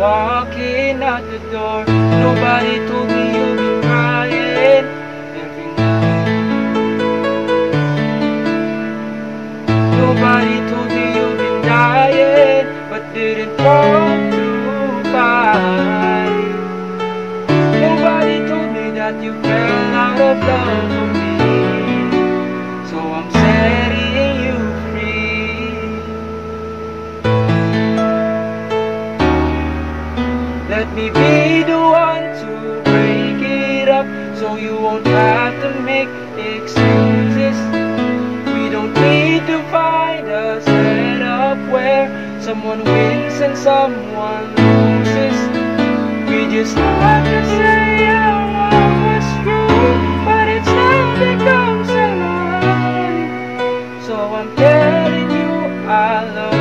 anymore. Nobody told me you'll be crying every night. Nobody told me you've been dying, but didn't want to fight. Nobody told me that you fell out of love for me. So I'm setting Let me be the one to break it up so you won't have to make excuses. We don't need to find a setup where someone wins and someone loses. We just have to say oh, our love was true, but still becomes a lie. So I'm telling you I love